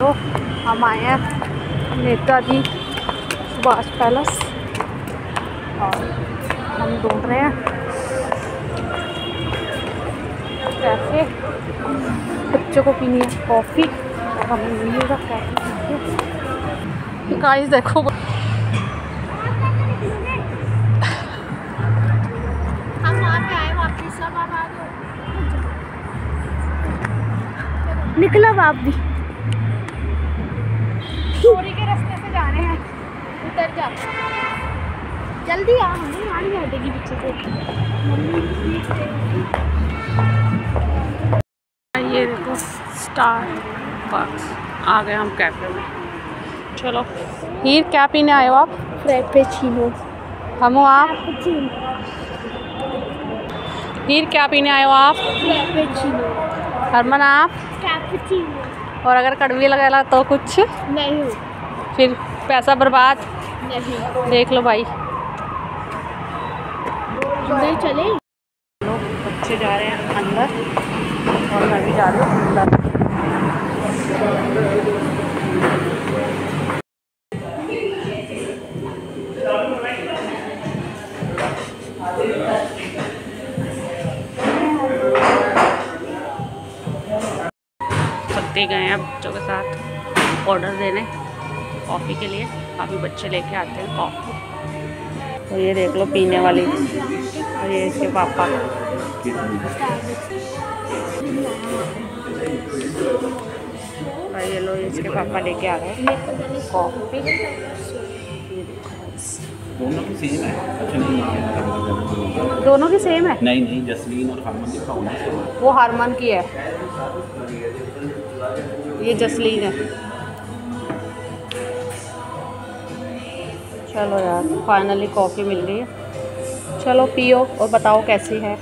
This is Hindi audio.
तो हम आए हैं नेताजी सुभाष पैलेस और हम ढूंढ रहे हैं कैसे बच्चों को पीनी है कॉफ़ी। और हमें मिलेगा कैसे गाइस देखो। निकलो आप भी। चोरी के रास्ते से जा रहे हैं। उतर जा। जल्दी आ मम्मी गाड़ी हटेगी पीछे से। ये देखो स्टार बक्स आ गए हम कैफ़े में। चलो हीर क्या पीने आए हो आप? फ्रेपेचिनो हम हो आप? हीर क्या पीने आए हो आप? फ्रेपेचिनो हरमन आप? कैपुचिनो और अगर कड़वी लगा तो कुछ? नहीं। फिर पैसा बर्बाद? नहीं। देख लो भाई। नहीं चले। लोग बच्चे जा रहे हैं अंदर। और मैं भी जा रही हूँ। अंदर सकते गए हैं बच्चों के साथ ऑर्डर देने। कॉफ़ी के लिए। काफ़ी बच्चे लेके आते हैं कॉफ़ी तो ये देख लो पीने वाली। और ये इसके पापा। और ये लो इसके पापा लेके आ गए कॉफ़ी। दोनों की सेम है? अच्छा नहीं दोनों की सेम है? नहीं नहीं जसलीन और हरमन की वो हारमन की है। ये जसलीन है। चलो यार फाइनली कॉफ़ी मिल गई है। चलो पियो और बताओ कैसी है।